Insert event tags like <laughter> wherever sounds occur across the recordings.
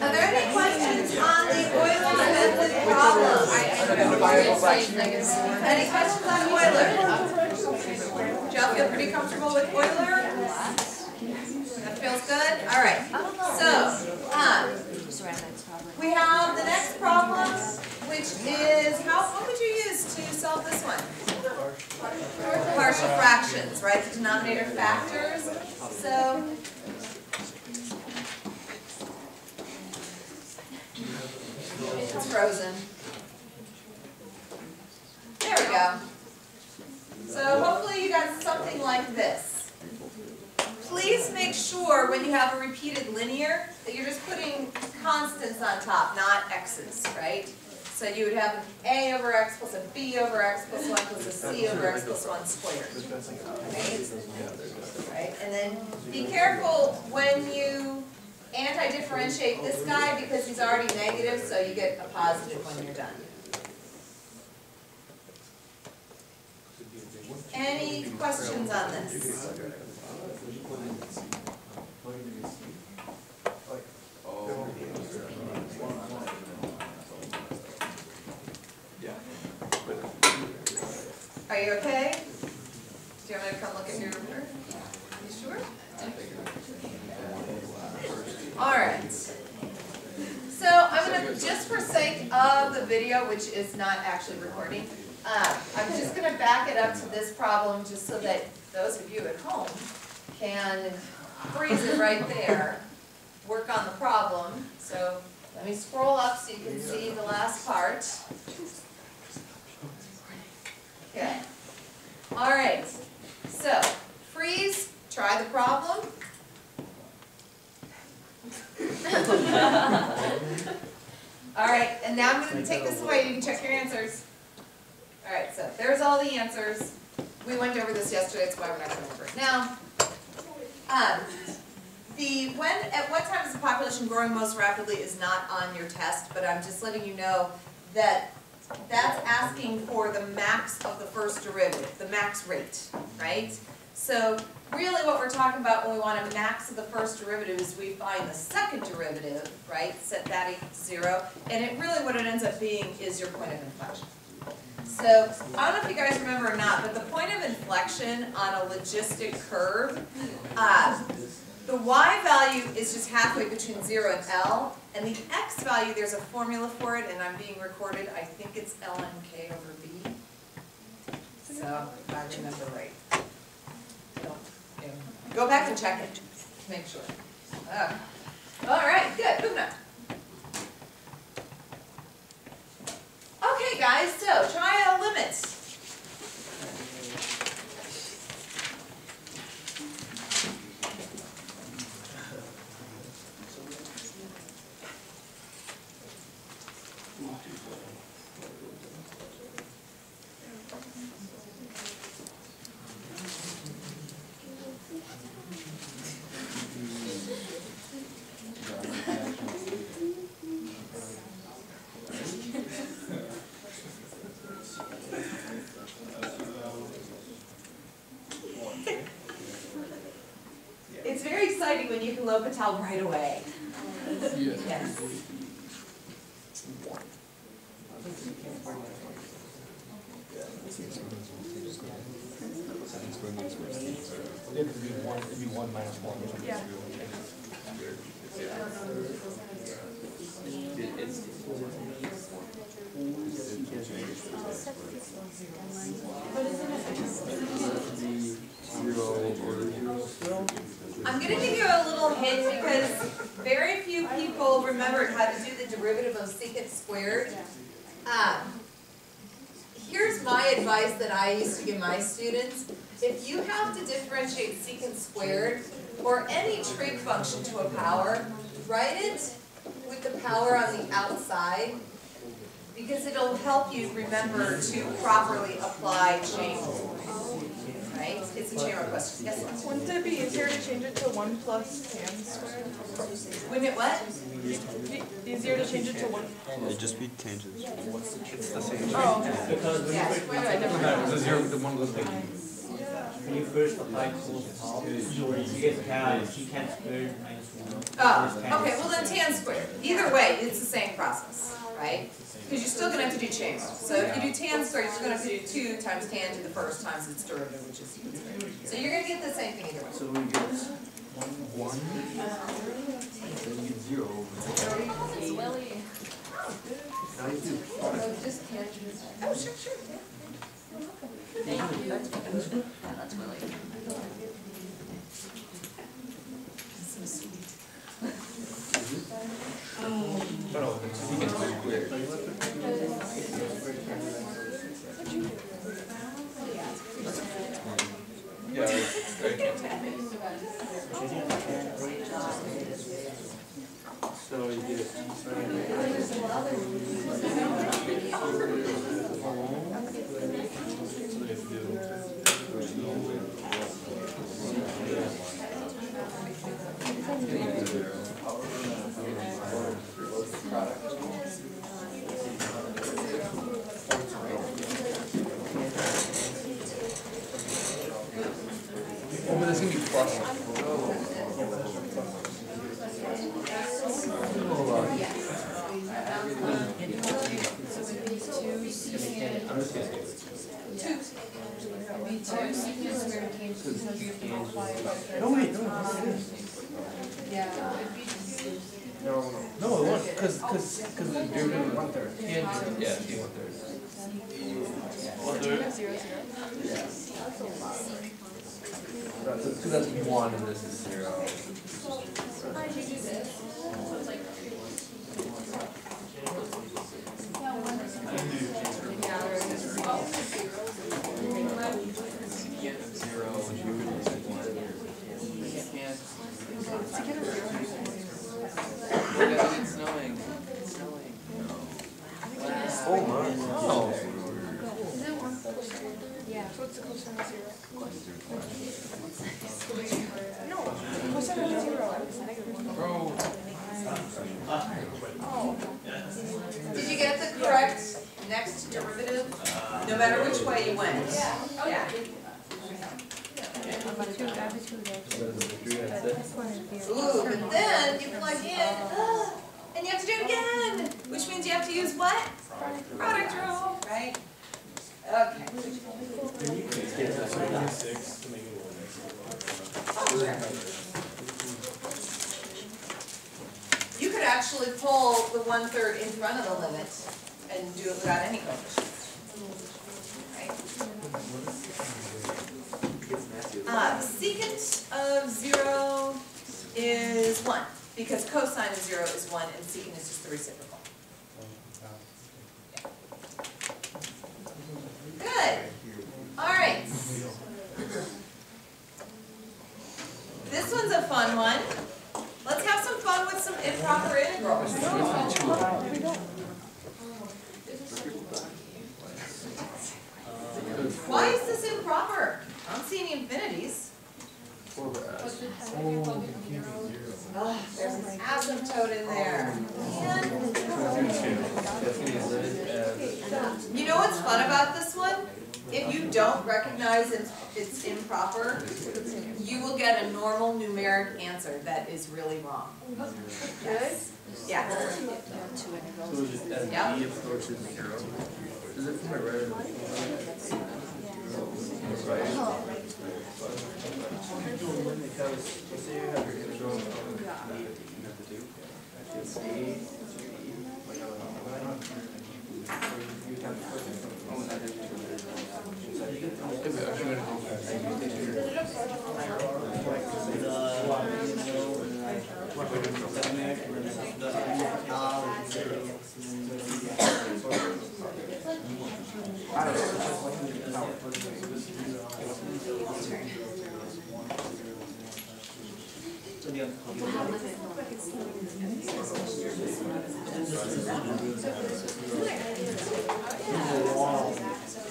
Are there any questions on the Euler method problem? Any questions on Euler? Do y'all feel pretty comfortable with Euler? That feels good? All right. So, um, we have the next problem, which is, how, what would you use to solve this one? Fractions, right, the denominator factors. So, it's frozen. There we go. So hopefully you got something like this. Please make sure when you have a repeated linear that you're just putting constants on top, not x's, right? So you would have an a over x plus a b over x plus 1 plus a c over x plus 1 squared. Right? Right? And then be careful when you anti-differentiate this guy because he's already negative, so you get a positive when you're done. Any questions on this? Are you okay? Do you want me to come look at your ruler? You sure? All right. So I'm gonna, just for sake of the video, which is not actually recording, uh, I'm just gonna back it up to this problem, just so that those of you at home can freeze it right there, work on the problem. So let me scroll up so you can see the last part. Okay. All right. So freeze, try the problem. <laughs> All right, and now I'm gonna take this away, you can check your answers. All right, so there's all the answers. We went over this yesterday, that's why we're not going over it now. Um, the, when, at what time is the population growing most rapidly is not on your test, but I'm just letting you know that that's asking for the max of the first derivative, the max rate, right? So really what we're talking about when we want a max of the first derivative is we find the second derivative, right? Set that equal to zero, and it really what it ends up being is your point of inflection. So, I don't know if you guys remember or not, but the point of inflection on a logistic curve, uh, the y value is just halfway between 0 and L, and the x value, there's a formula for it, and I'm being recorded, I think it's ln k over b. So, if I remember right. Go back and check it, make sure. Uh, All right, good, moving on. Okay, guys, so try a limit. It's very exciting right away. Yes. It'd be one, it'd be one minus one. Yeah. I'm gonna give you a little hint because very few people remembered how to do the derivative of secant squared. Um, Here's my advice that I used to give my students. If you have to differentiate secant squared or any trig function to a power, write it with the power on the outside because it'll help you remember to properly apply chain rule. Right? It's a chain rule question. Yes, ma'am? Wouldn't it be easier to change it to one plus tan squared? Wait a minute, what? Be easier to change it to one? It'd just be tangents. Oh, okay. Yes. Wait, I never. Because you're the one of those big. first applied to the top, so you get tan, secant squared minus one. Oh, ah, okay, well then tan squared. Either way, it's the same process, right? Because you're still gonna have to do chain rule. So if you do tan squared, you're gonna have to do two times tan to the first times its derivative, which is secant squared. So you're gonna get the same thing either way. So we get one, one, then you get zero over there. Now you do. Oh, sure, sure, yeah. Sweet. Secant squared. Yeah, it's very. So you get. So they have to do. Oh, but that's gonna be plus. No, wait, no, no, it is. No, no. No, it won't, cause, cause, cause the derivative one third. Yeah, yeah, one third. One third? Right, so, so that's one and this is zero. Zero, which you would say one. Guys, it's snowing. It's snowing. Oh my. Oh. So what's the cosine of zero? No, cosine of zero is negative one. Bro. Did you get the correct next derivative? No matter which way you went? Yeah. Ooh, but then you plug in, ah, and you have to do it again, which means you have to use what? Product rule, right? Okay. You could actually pull the one-third in front of the limit and do it without any coefficient. Right? Uh, secant of zero is one, because cosine of zero is one and secant is just the reciprocal. Good, all right. This one's a fun one. Let's have some fun with some improper integrals. Why is this improper? I don't see any infinities. There's an asymptote in there. Man. You know what's fun about this one? If you don't recognize it's, it's improper, you will get a normal numeric answer that is really wrong. Yes. Yeah. So just as Yeah. b approaches zero, is it from my right? Right. Because, let's say you have your integral of, you have to do, actually it's a, like, uh, you have to put it from, oh, that is. So you get, I'm actually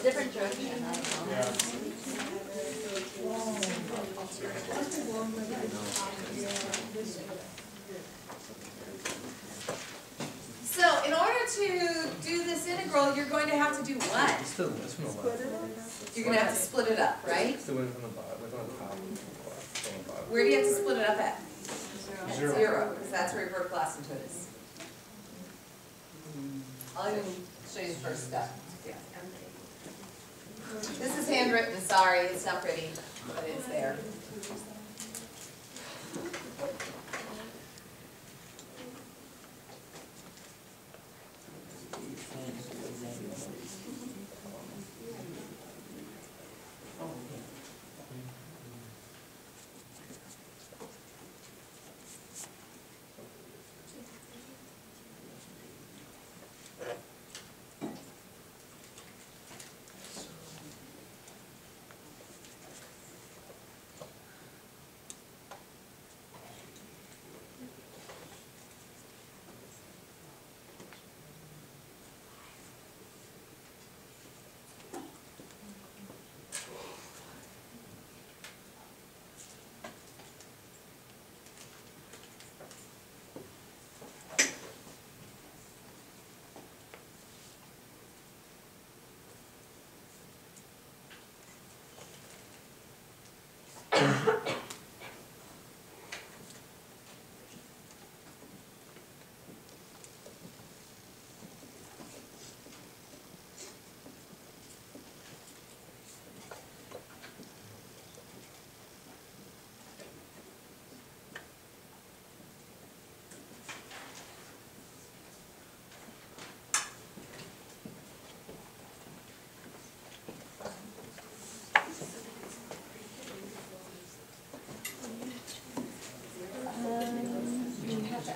Different direction. So in order to do this integral, Squirrel, you're going to have to do what? It's the list from the left. You're gonna have to split it up, right? It's the one from the bottom, it's on the top. From the bottom. Where do you have to split it up at? At Zero. Zero, because that's where your vertical asymptote is. I'll even step. This is handwritten, sorry, it's not pretty,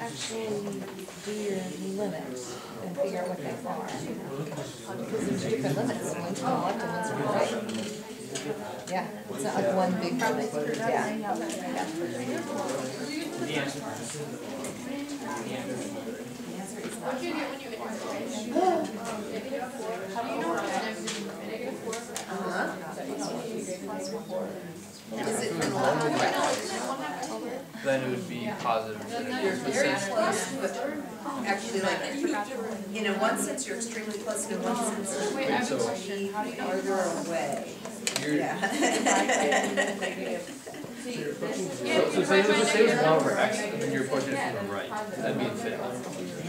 Actually do your limits and figure out what they are. Because there's different limits, one's to the left and one's to the right. Yeah, it's not like one big limit, yeah. Yeah. The answer, this is the, the answer. Uh-huh. Is it from the left or the right? Then it would be positive. You're very close, but actually like, in a one sense, you're extremely close, and in one sense, Wait, I have a So- question, how do you know? farther away. You're, <laughs> Yeah. so, so say, let's say it was one over x, and then you're approaching it from the right, that'd be infinity.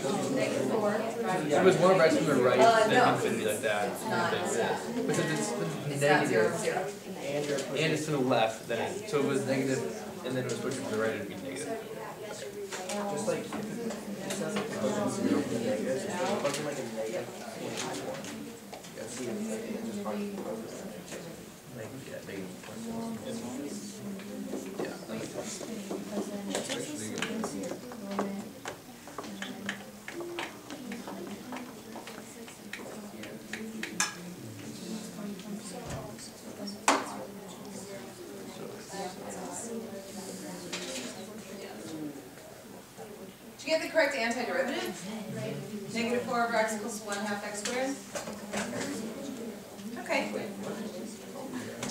If it was one over x from the right, Uh, that'd no. be infinity like that. It's not. like this. But since it's It's not zero, negative, zero. and it's to the left, then it, so it was negative, and then it was pushing to the right, it'd be negative. Just like, if it, it says it's approaching zero, it's approaching like a negative twenty-four. Yeah, see, it's like, it's just hard. Like, yeah, negative twenty-four. Yeah, that makes sense. Did you get the correct antiderivative? Negative four over x equals one half x squared? Okay.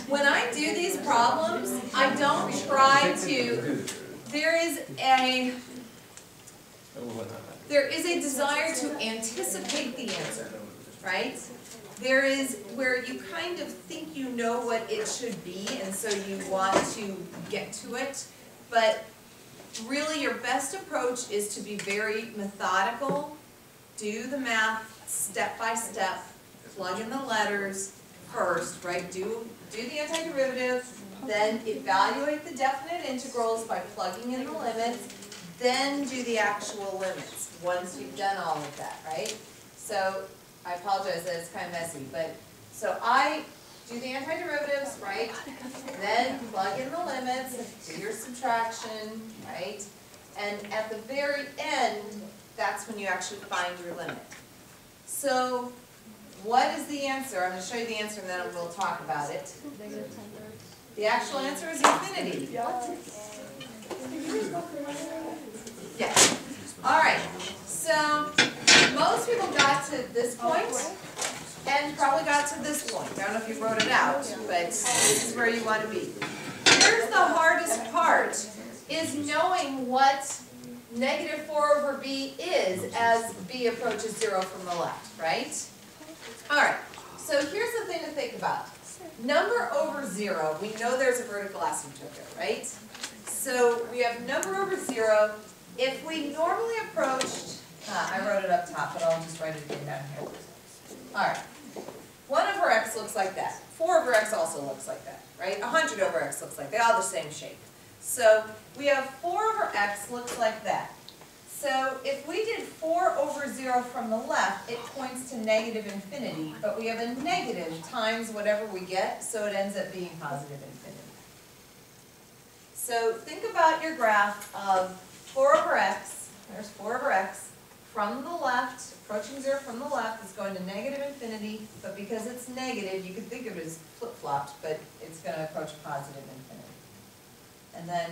When I do these problems, I don't try to, there is a, Oh, what happened? there is a desire to anticipate the answer, right? There is where you kind of think you know what it should be, and so you want to get to it. But really, your best approach is to be very methodical, do the math step by step, plug in the letters first, right? Do, do the antiderivative, then evaluate the definite integrals by plugging in the limits, then do the actual limits, once you've done all of that, right? So, I apologize that it's kind of messy, but, so I do the antiderivatives, right? Then plug in the limits, do your subtraction, right? And at the very end, that's when you actually find your limit. So, what is the answer? I'm gonna show you the answer and then we'll talk about it. The actual answer is infinity. Yeah, all right, so most people got to this point and probably got to this point. I don't know if you wrote it out, but this is where you want to be. Here's the hardest part, is knowing what negative four over b is as b approaches zero from the left, right? Alright, so here's the thing to think about. Number over zero, we know there's a vertical asymptote there, right? So we have number over zero. If we normally approached, uh, I wrote it up top, but I'll just write it again down here. Alright, one over x looks like that. Four over x also looks like that, right? A hundred over x looks like, they all the same shape. So we have four over x looks like that. So if we did four over zero from the left, it points to negative infinity, but we have a negative times whatever we get, so it ends up being positive infinity. So think about your graph of four over x, there's four over x, from the left, approaching zero from the left, is going to negative infinity, but because it's negative, you could think of it as flip-flopped, but it's gonna approach positive infinity. And then,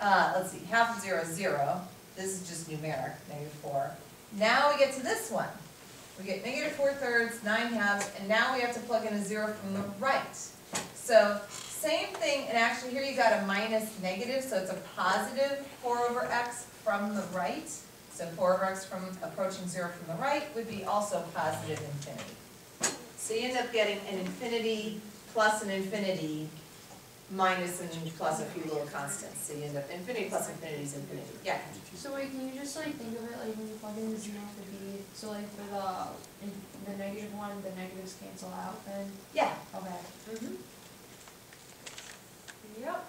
uh, let's see, half of zero is zero, this is just numeric, negative four. Now we get to this one. We get negative four thirds, nine halves, and now we have to plug in a zero from the right. So, same thing, and actually here you got a minus negative, so it's a positive four over x from the right. So four over x from approaching zero from the right would be also positive infinity. So you end up getting an infinity plus an infinity minus and plus a few little constants. So you end up infinity plus infinity is infinity. Yeah. So wait, can you just like think of it like when you plug in the zero for b, so like for the, the negative one, the negatives cancel out then? Yeah. Okay. Mm-hmm. Yep,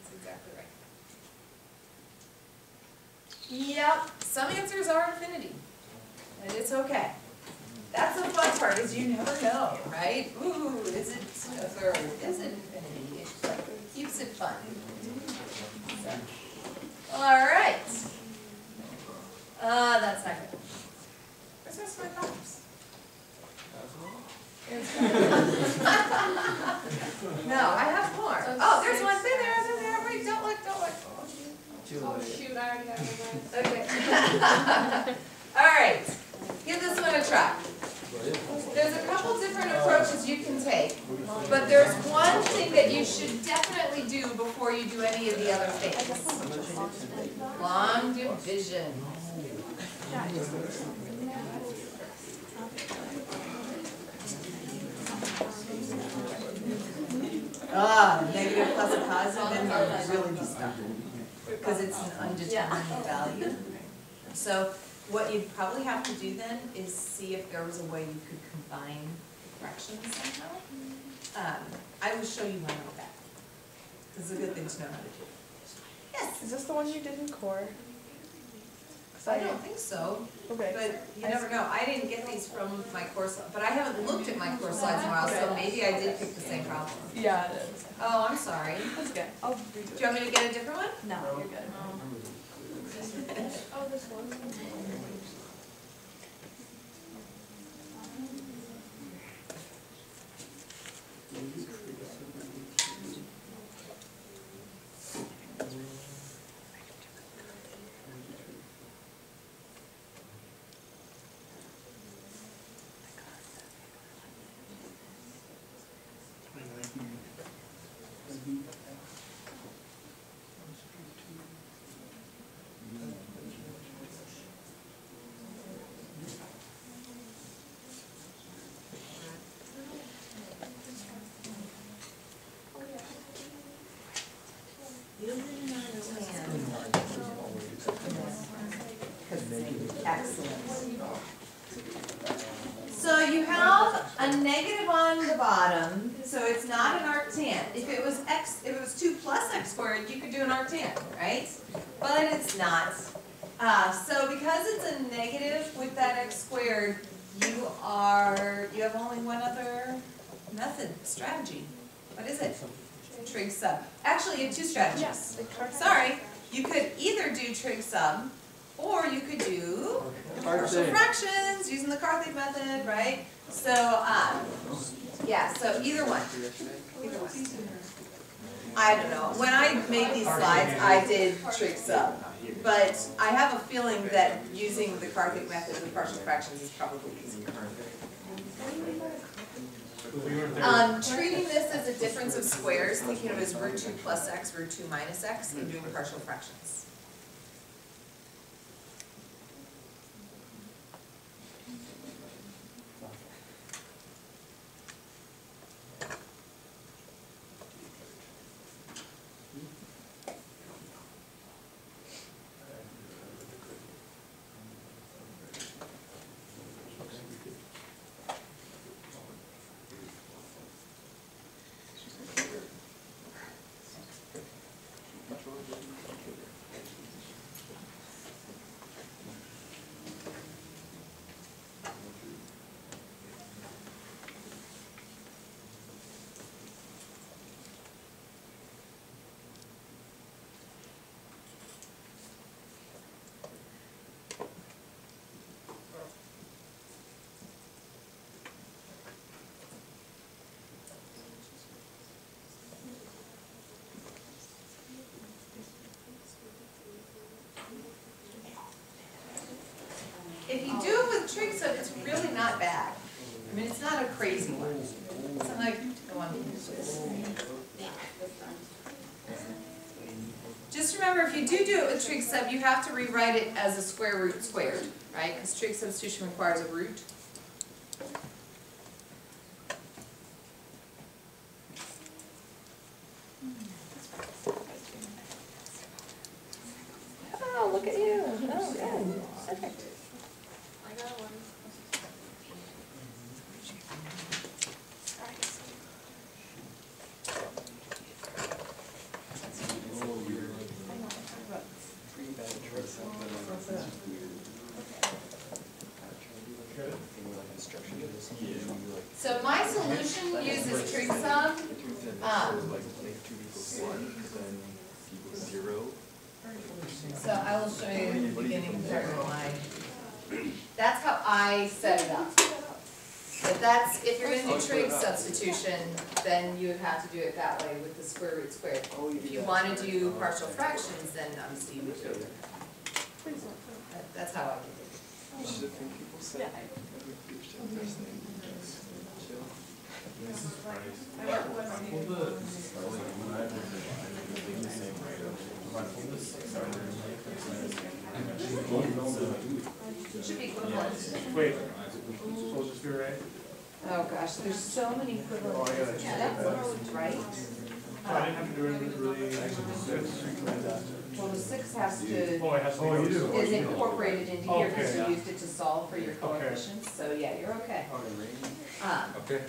that's exactly right. Yep, some answers are infinity, and it's okay. That's the fun part, is you never know, right? Ooh, is it a third, is it infinity? It keeps it fun. So, All right. Uh, that's not good. Where's the rest of my colors? No, I have more. Oh, there's one thing there, there, there, wait, don't look, don't look. Too Oh late. shoot, I already have it. Okay. All right, give this one a try. There's a couple different approaches you can take, but there's one thing that you should definitely do before you do any of the other things. Long division. Ah, negative plus a positive, then you're really be stuck, because it's an undetermined value. <laughs> So what you'd probably have to do then is see if there was a way you could combine fractions somehow. Um, I will show you one of that. This is a good thing to know how to do. Yes, Is this the one you did in core? 'Cause I don't think so, Okay. but you never know. I didn't get these from my course, but I haven't looked at my course slides in a while, so maybe I did pick the same problem. Yeah, it is. Oh, I'm sorry. That's good. I'll redo Do you want me to get a different one? No, you're good. Oh, <laughs> oh this one? Excellent. So you have a negative on the bottom, so it's not an arctan. If it was x, if it was two plus x squared, you could do an arctan, right? But it's not. Uh, so because it's a negative with that x squared, you are, you have only one other method, strategy. What is it? Trig sub. Actually, you have two strategies. Yes, Sorry, you could either do trig sub, or you could do partial fractions, using the Carthay method, right? So, um, yeah, so either one. Either one. I don't know, when I made these slides, I did trig sub. but I have a feeling that using the Carthay method with partial fractions is probably easier. Um, treating this as a difference of squares, thinking of it as root two plus x, root two minus x, and doing partial fractions. Trig sub, it's really not bad. I mean, it's not a crazy one. It's not like, the one. Just remember, if you do do it with trig sub, you have to rewrite it as a square root squared, right? Because trig substitution requires a root. Oh, look at you. Oh, good. Perfect. I got one. So my solution uses trig sub. Um, So I will show you the beginning part of my, that's how I set it up. But that's, if you're gonna do trig substitution, then you would have to do it that way with the square root squared. If you wanna do partial fractions, then obviously you would do it. That- That's how I did it. It should be equivalent. Wait, so just be right? Oh gosh, there's so many equivalents. Yeah, that's right. So I didn't have to do anything really six. Well, the six has to, Oh, it has to. Oh, you do? is incorporated into here because Okay. you used it to solve for your coefficients, so yeah, you're okay. Um, Okay.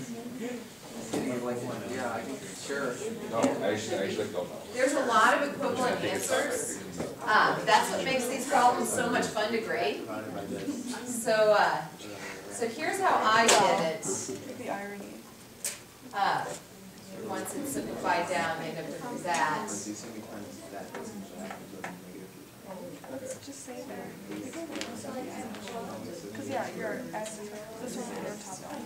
Yeah, I think, sure. No, I actually, I actually don't know. There's a lot of equivalent answers. Um, that's what makes these problems so much fun to grade. So, uh, so here's how I did it. Look at the irony. Uh, once it's simplified down, I end up with that. Let's just say there. Cause yeah, you're at, this one's your top one.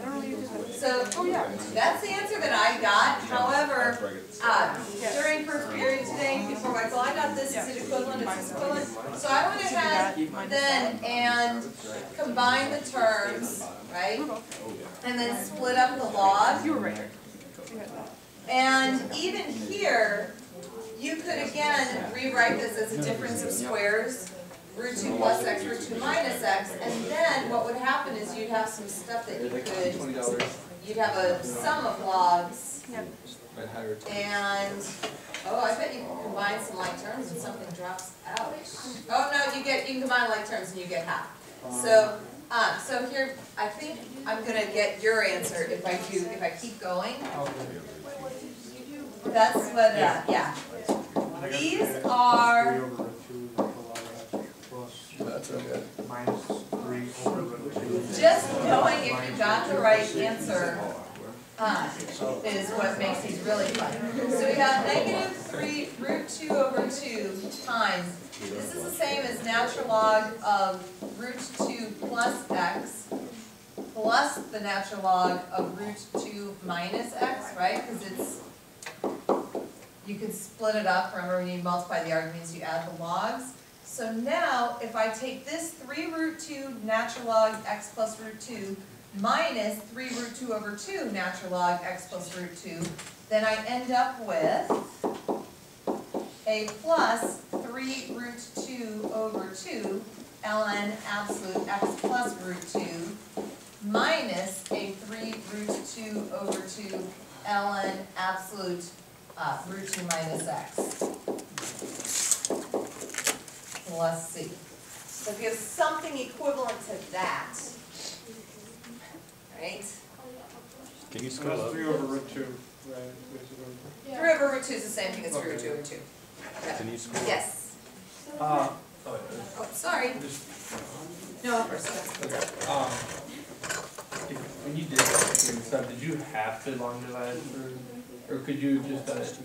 I don't know you do that. So, Oh, yeah. that's the answer that I got, however, Before I get this- uh, during first period today, before I, well, I got this, is it equivalent, is this equivalent? So I went ahead then and combined the terms, right? And then split up the log. You were right there. You had that. And even here, you could again rewrite this as a difference of squares, root two plus x, root two minus x, and then what would happen is you'd have some stuff that you could, Twenty dollars. you'd have a sum of logs, I'd hire two. and, oh, I bet you can combine some like terms and something drops out. Oh, no, you get, you can combine like terms and you get half. So, um, so here, I think I'm gonna get your answer if I do, if I keep going. That's what, uh, yeah. These are, That's okay. Minus three over root two. just knowing if you got the right answer, uh, is what makes these really fun. So we got negative three, root two over two times, this is the same as natural log of root two plus x plus the natural log of root two minus x, right? Because it's, you could split it up, remember when you multiply the arguments, you add the logs. So now, if I take this three root two natural log x plus root two minus three root two over two natural log x plus root two, then I end up with a plus three root two over two ln absolute x plus root two minus a three root two over two ln absolute uh, root two minus x plus c. So if you have something equivalent to that, right? And that's three over root two, right, basically. Three over root two is the same thing as three root two over two. Okay. Yes. Uh, Oh, sorry. No, first. um, if- when you did that stuff, did you have to long divide or, or could you just done it?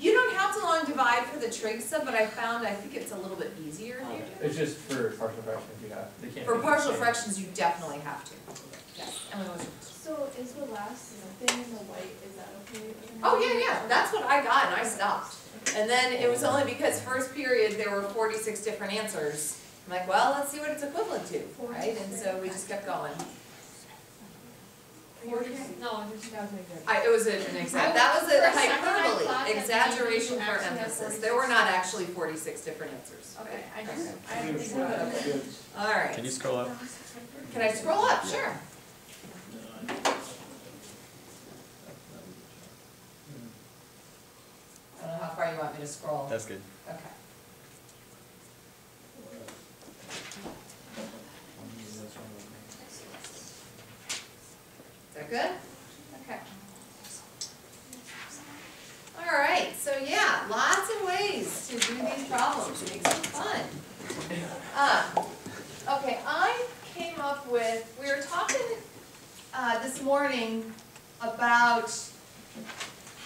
You don't have to long divide for the trig stuff, but I found, I think it's a little bit easier if you do. It's just for partial fractions you have, they can't. For partial fractions, you definitely have to. Yes. Emily, what's yours? So is the last thing in the white, is that okay? Oh, yeah, yeah, that's what I got and I stopped. And then it was only because first period, there were forty-six different answers I'm like, well, let's see what it's equivalent to, right? And so we just kept going. Forty, no, just that was. I, it was an example, oh, that was a For a second, I thought hyperbole, that exaggeration you for actually have emphasis. There were not actually forty-six different answers. Okay, I just, I didn't think about it. Good. All right. Can you scroll up? Can I scroll up? Sure. I don't know how far you want me to scroll. That's good. Okay. Is that good? Okay. All right, so yeah, lots of ways to do these problems, it makes it fun. Uh, okay, I came up with, we were talking, uh, this morning about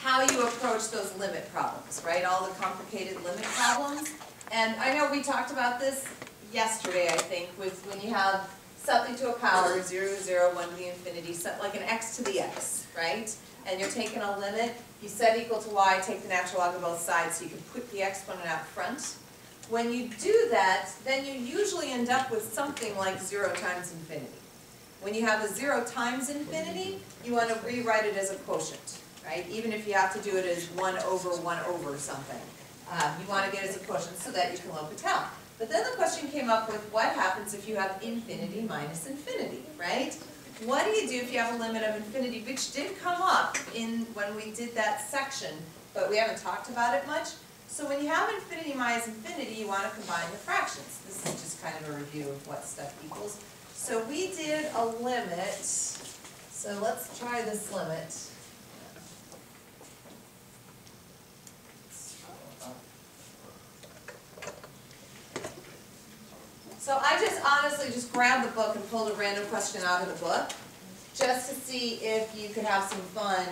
how you approach those limit problems, right? All the complicated limit problems. And I know we talked about this yesterday, I think, with when you have something to a power, zero, zero, one to the infinity, like an x to the x, right? And you're taking a limit, you set equal to y, take the natural log of both sides, so you can put the exponent out front. When you do that, then you usually end up with something like zero times infinity. When you have a zero times infinity, you want to rewrite it as a quotient, right? Even if you have to do it as one over one over something. Um, you want to get it as a quotient so that you can L'Hopital. But then the question came up with what happens if you have infinity minus infinity, right? What do you do if you have a limit of infinity, which did come up in, when we did that section, but we haven't talked about it much. So when you have infinity minus infinity, you want to combine the fractions. This is just kind of a review of what stuff equals. So we did a limit, so let's try this limit. So I just honestly just grabbed the book and pulled a random question out of the book, just to see if you could have some fun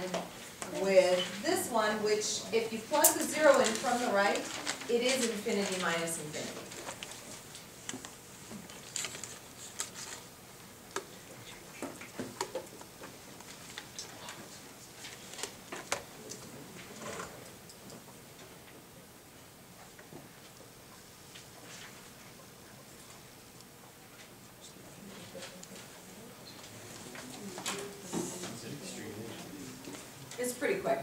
with this one, which if you plug the zero in from the right, it is infinity minus infinity. It's pretty quick.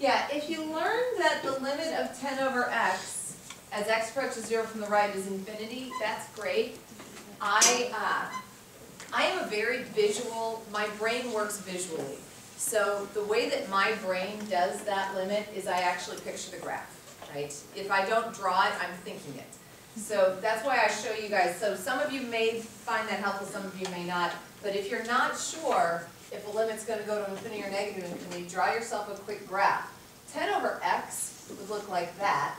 Yeah, if you learn that the limit of ten over x, as x approaches zero from the right is infinity, that's great. I, uh, I am a very visual, my brain works visually. So the way that my brain does that limit is I actually picture the graph, right? If I don't draw it, I'm thinking it. So that's why I show you guys, so some of you may find that helpful, some of you may not. But if you're not sure if a limit's gonna go to infinity or negative infinity, draw yourself a quick graph. Ten over x would look like that.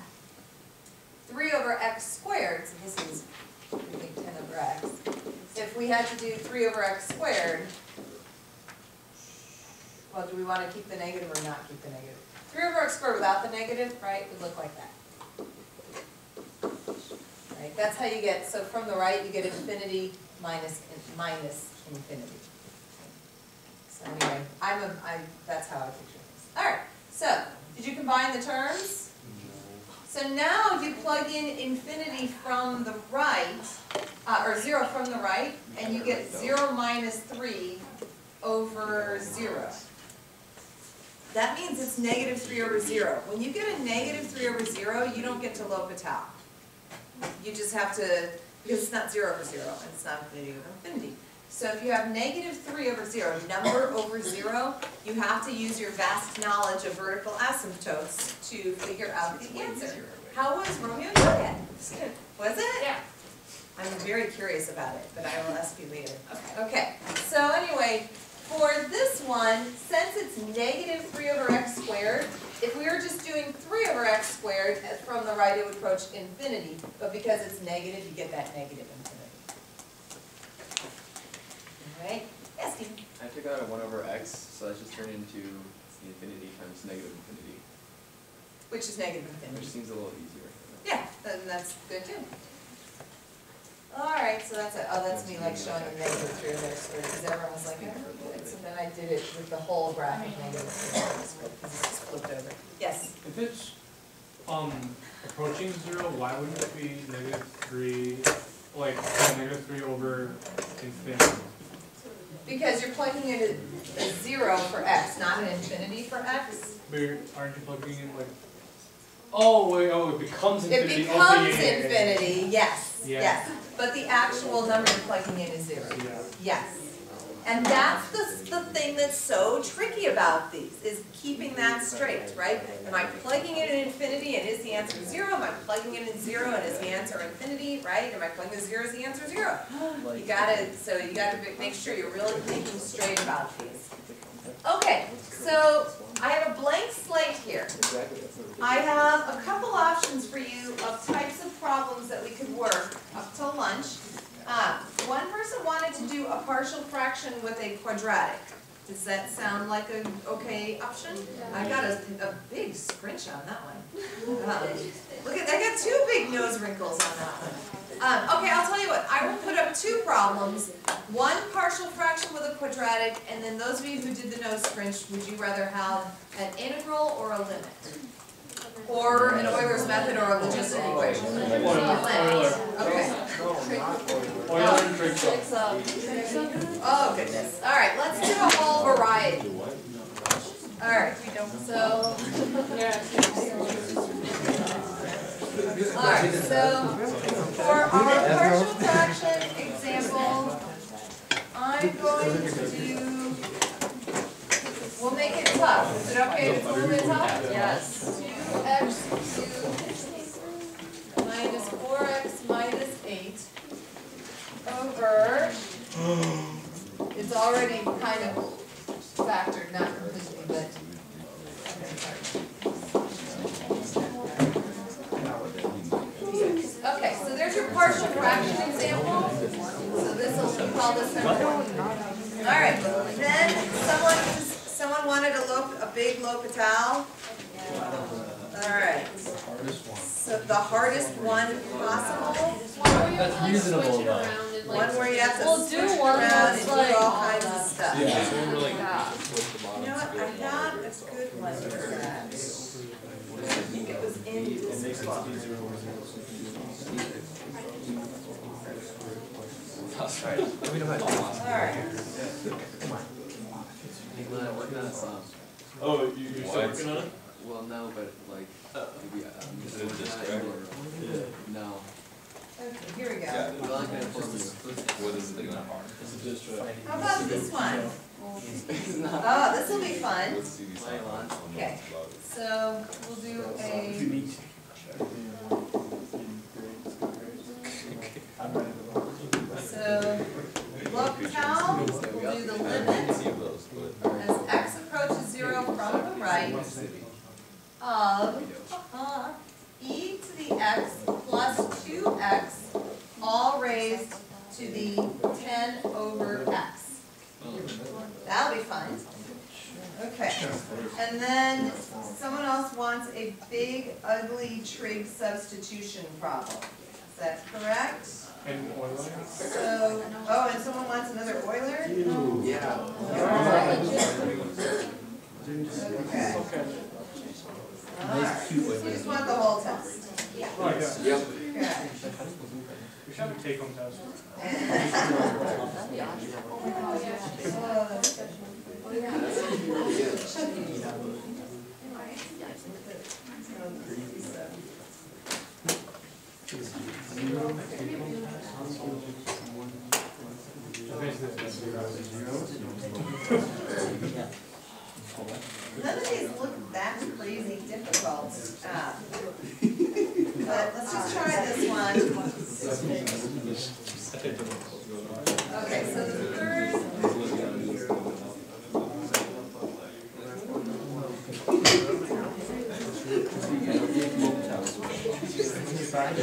Three over x squared, so this is, we think ten over x. If we had to do three over x squared, well, do we wanna keep the negative or not keep the negative? Three over x squared without the negative, right, would look like that. Right, that's how you get, so from the right, you get infinity minus, minus infinity. So anyway, I'm a, I, that's how I picture things. All right, so, did you combine the terms? So now you plug in infinity from the right, uh, or zero from the right, and you get zero minus three over zero. That means it's negative three over zero. When you get a negative three over zero, you don't get to L'Hopital. You just have to, because it's not zero over zero, and it's not infinity over infinity. So if you have negative three over zero, number over zero, you have to use your vast knowledge of vertical asymptotes to figure out the answer. How was Romeo and Juliet? Was it? Yeah. I'm very curious about it, but I will ask you later. Okay. Okay, so anyway, For this one, since it's negative three over x squared, if we were just doing three over x squared, uh, from the right it would approach infinity, but because it's negative, you get that negative infinity. Alright, yes, Steve? I took out a one over x, so that just turned into the infinity times negative infinity, Which is negative infinity. which seems a little easier. Yeah, then that's good too. Alright, so that's it, oh, that's me like showing the negative three over x squared, because everyone was like, I proved it, so then I did it with the whole graph of negative three over because it's just flipped over. Yes? If it's, um, approaching zero, why wouldn't it be negative three, like, negative three over infinity? Because you're plugging in a, a zero for x, not an infinity for x. But aren't you plugging in like, oh, wait, oh, it becomes infinity. It becomes yeah, yeah, yeah, yeah. infinity, yes, Yeah. yes, but the actual number you're plugging in is zero, yes. And that's the, the thing that's so tricky about these, is keeping that straight, right? Am I plugging in an infinity and is the answer zero? Am I plugging in a zero and is the answer infinity, right? Am I plugging in zero, is the answer zero? You gotta, so you gotta make sure you're really thinking straight about these. Okay, so I have a blank slate here. It I have a couple options for you of types of problems that we could work up till lunch. Uh, one person wanted to do a partial fraction with a quadratic. Does that sound like an okay option? I got a, a big scrunch on that one. Um, Look at, I got two big nose wrinkles on that one. Um, okay, I'll tell you what, I will put up two problems. One partial fraction with a quadratic, and then those of you who did the nose scrunch, would you rather have an integral or a limit? Or an Euler's method or a logistic equation? Okay. Euler Oh goodness. All right, let's do a whole variety. All right, so. All right, so for our partial fraction example, I'm going to do, we'll make it tough. Is it okay a little bit tough? Yes. X cubed minus four x minus eight over, it's already kind of factored, not completely, but. Okay, so there's your partial fraction example. So this will, call this number one. All right, then someone, someone wanted a lo, a big L'Hopital. All right. So the hardest one possible, That's reasonable though. one where you have to We'll switch it one around that's and do like- all kinds of stuff. Yeah, so we're Yeah. switch. You know what, I had a good one for that. I think it was in this book. Alright, Nicola, working on some. Oh, you, you're still working on it? Well, no, but like, maybe, um, Is it just not forever? anymore. No. okay, here we Yeah. go. Well, I can inform you. What is it gonna hard? This is uh How about this one? It's not. Oh, this will be fun. Let's. Nylon. Okay. So, we'll do a, so, L'Hopital, we'll do the limit See those, but. as x approaches zero from the right of uh, e to the x plus two x, all raised to the ten over x. That'll be fun. Okay, and then someone else wants a big ugly trig substitution problem. Is that correct? And Euler? So, oh, and someone wants another Euler? Yeah. Okay. Alright, so you just want the whole test? Oh, yeah. Yep. Okay. We should take home test. <laughs> None of these look that crazy difficult, uh, <laughs> but let's just try this one. Alright,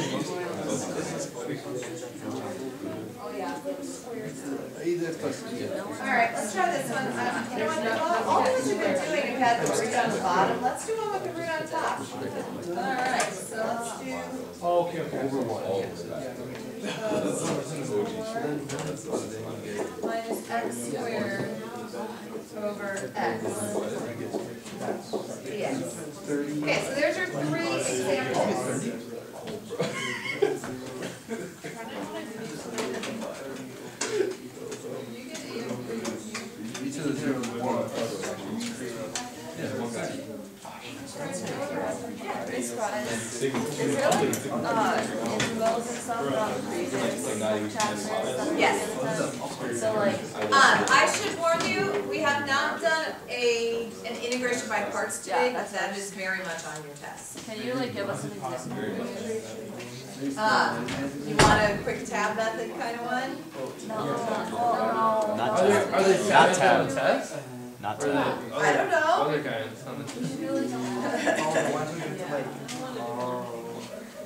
let's try this one. Uh, You know what, all- the ones we've been doing have had the root on the bottom. Let's do one with the root on top. Alright, so let's do. Oh, okay, okay. minus x squared over x. Yes. Okay, so there's your three examples. Yes. So like, Um, I should warn you, we have not done a, an integration by parts today, Yeah, but that is very much on your test. can you like give us an example? Um, you want a quick tab method kind of one? No, no, no. Are there, are there Not tabs tab. on the test? Not Or to. the- I don't know. Other kinds on the. <laughs> Why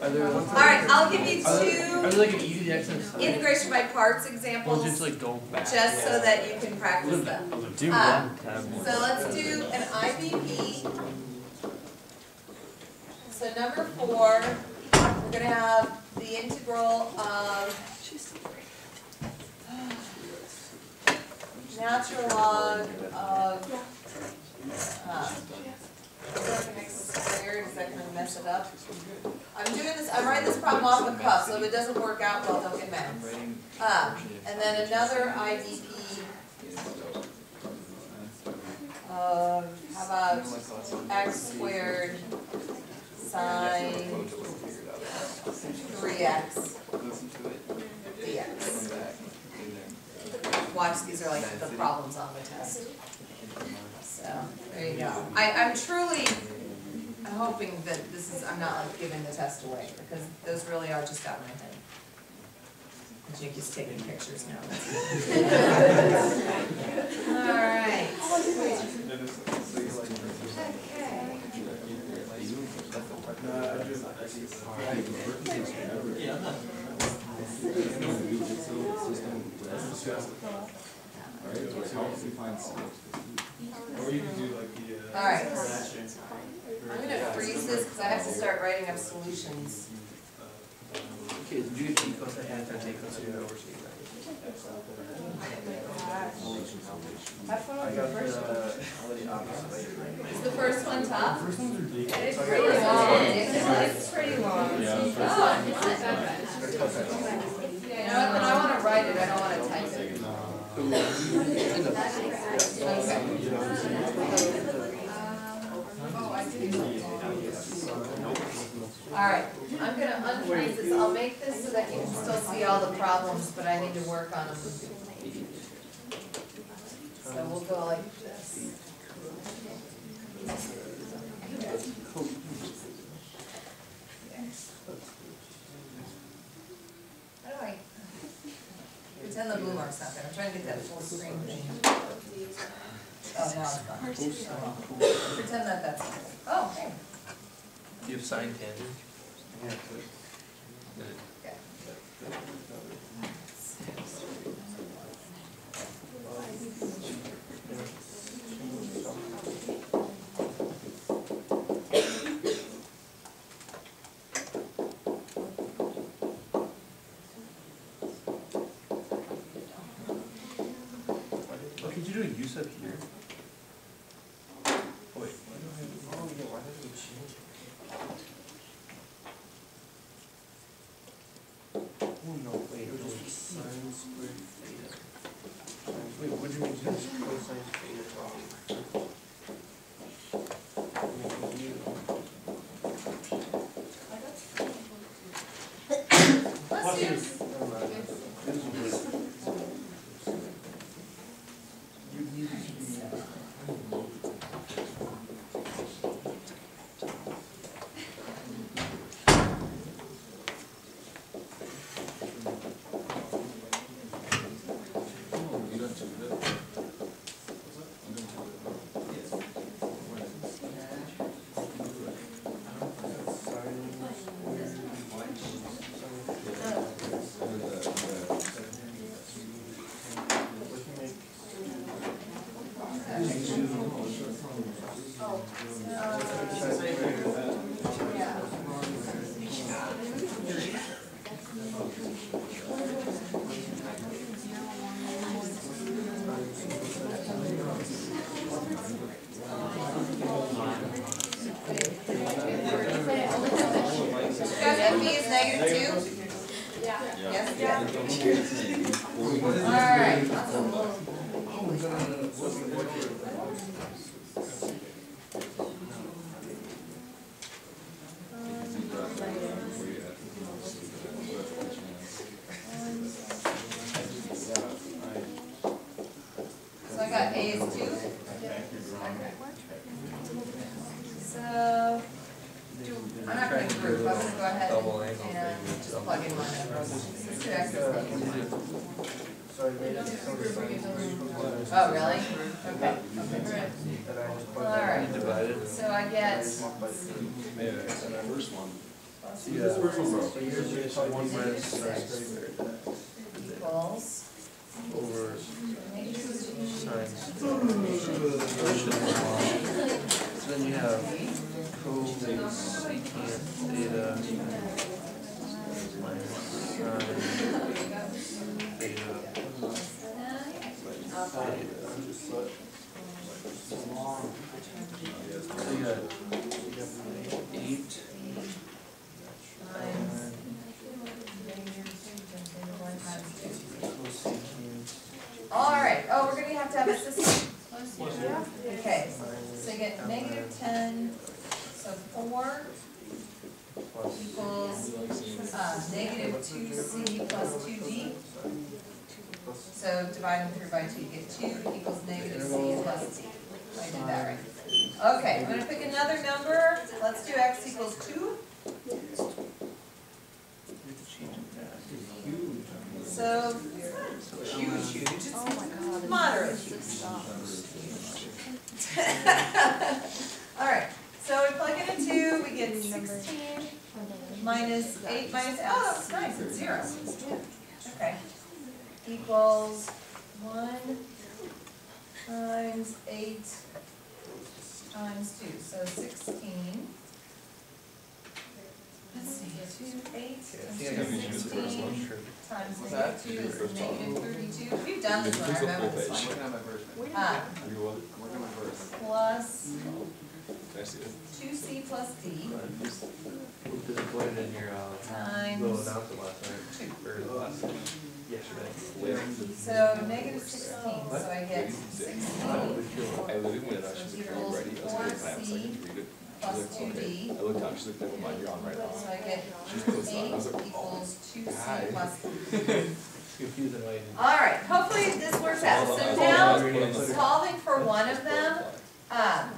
don't we like. Are there ones that- Alright, I'll give you Are there, are two there like an easy access? integration by parts Well, examples, just like go back. just so that you can practice them. Do one tab. So let's do an IBP. So number four, we're gonna have the integral of natural log of, uh, is that gonna mess it up? I'm doing this, I'm writing this problem off the cuff, so if it doesn't work out well, don't get mad. Um, and then another IBP of, how about x squared sine three x dx. Watch, these are like the problems on the test. So, there you go. I, I'm truly, I'm hoping that this is, I'm not like giving the test away, because those really are just out of my head. Jake is taking pictures now. <laughs> Alright. Or you can do like the, uh. Alright. I'm gonna freeze this, because I have to start writing up solutions. Okay, did you get T cos and anti cos here over C? Have fun I with your got first one. the, the opposite. Is the first one tough? It's pretty long, it's pretty long. Oh, is it? You know what, then I wanna write it, I don't wanna type it. Alright, I'm gonna unfreeze this, I'll make this so that you can still see all the problems, but I need to work on them. So we'll go like this. How do I, pretend the blue mark's not there, I'm trying to get that full screen thing. Oh, now it's gone. Well. Pretend that that's, not there. oh, hey. Do you have sign ten? Oh, So, yeah. Divide them through by two, you get two equals negative C plus D. I did that right. Okay, I'm gonna pick another number, let's do x equals two. So, huge, huge, it's moderate. <laughs> Alright, so we plug it in a two, we get sixteen minus eight minus, oh, that's nice, it's zero. Okay. Equals one times eight times two, so sixteen. Let's see, two, eight, times sixteen, times negative two is negative thirty-two. We've done this one, I remember this I'm one. working on my verse, man. Uh, You what? I'm working on my verse. plus Can I see it? two C plus D Disappointed in your, uh, times little announcement last night, two. or last, yesterday. So negative sixteen, so I get sixteen I literally went, I should Equals have ready, I was four gonna time, so I C could read it. plus two D. I looked down, she's like, never mind, you're on right now. So I get She's close on, I eight was like, oh. equals two C Hi. plus. <laughs> Alright, hopefully this works out. So now, solving for one of them, um,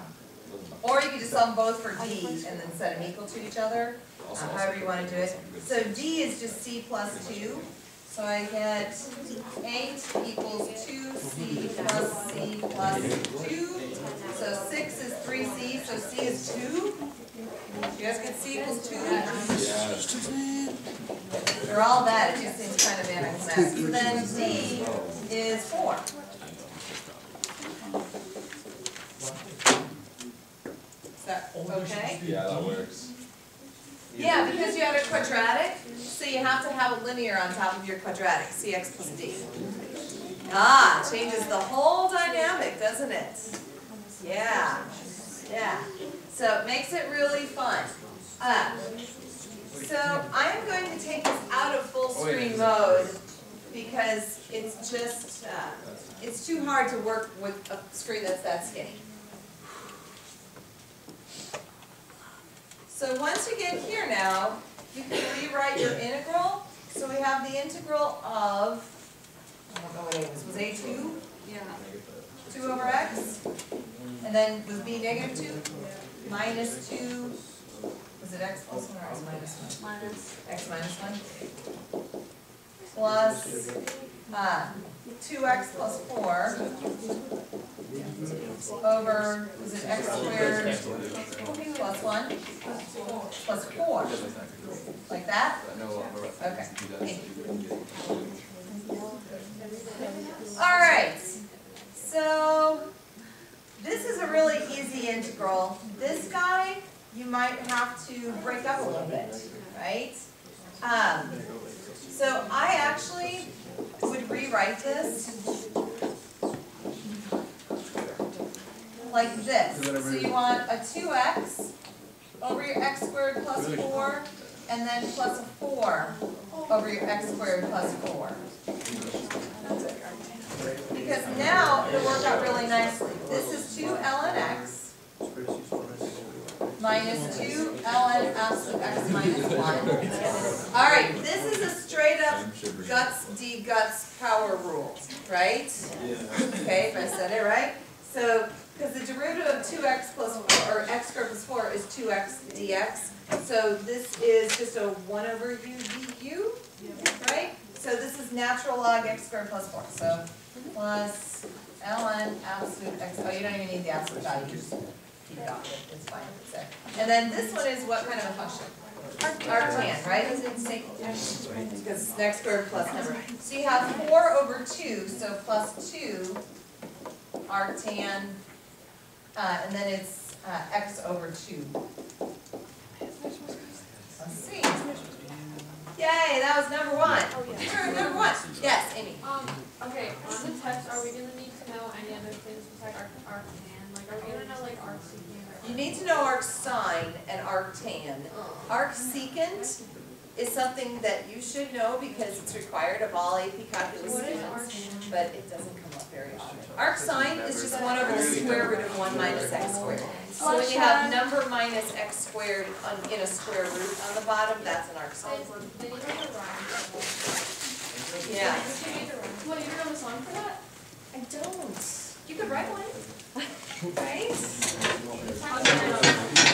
or you could just solve both for D and then set them equal to each other, uh, however you wanna do it. So D is just C plus two, so I get eight equals two C plus C plus two. So six is three C, so C is two. You guys get C equals two? Yeah. They're all bad, it just seems kind of anticlimactic. So then D is four. Is that okay? Yeah, that works. Yeah, because you had a quadratic, so you have to have a linear on top of your quadratic, cx plus d. Ah, changes the whole dynamic, doesn't it? Yeah, yeah. So it makes it really fun. Uh, so I am going to take this out of full screen mode because it's just, uh, it's too hard to work with a screen that's that skinny. So once you get here now, you can rewrite your integral. So we have the integral of, I don't know what it was, was A two? Yeah. Two over x? And then was b negative two? Minus two, was it x plus one or x minus one? Minus. X minus one? Plus, uh, two x plus four over, is it x squared plus one? Plus four, like that? Okay. Alright, so this is a really easy integral. This guy, you might have to break up a little bit, right? Um, so I actually would rewrite this like this. So you want a two x over your x squared plus four, and then plus a four over your x squared plus four. Because now it'll work out really nicely. This is two ln x minus two ln absolute x minus one. All right, this is a straight up guts d guts power rule, right? Okay, if I said it right. So, because the derivative of two x plus four, or x squared plus four is two x dx. So this is just a one over u du, right? So this is natural log x squared plus four, so plus ln absolute x, oh, you don't even need the absolute value, keep it off, it, it's fine. And then this one is what kind of a function? Arctan, right? Because x squared plus number. So you have four over two, so plus two arctan, uh, and then it's, uh, x over two. Let's see. Yay, that was number one. You're number one. Yes, Amy. Um, okay, on the test, are we gonna need to know any other things besides arc, tan? Like, are we gonna know like arcsecant or? You need to know arcsine and arctan. Arcsecant is something that you should know because it's required of all AP calculus What is students, arctan? but it doesn't come up very often. Arc sine is just one over the square root of one minus x squared. So when you have number minus x squared on, in a square root on the bottom, that's an arcsine. They need like a rhyme. Yeah. They need the rhyme. What, you don't know the song for that? I don't. You could write one. <laughs> Right?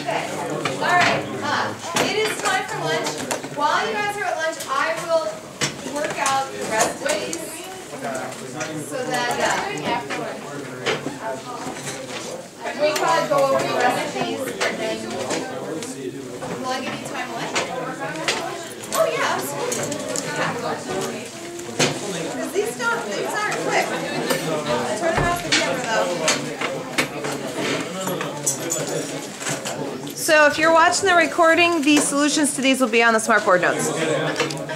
Okay, all right, uh, it is time for lunch. While you guys are at lunch, I will work out the rest of these. So that, uh, we probably go over the rest of these and then, will I give you time lunch? Oh, yeah, absolutely. Because these don't, these aren't quick. Turn them off the camera though. So if you're watching the recording, the solutions to these will be on the smartboard notes.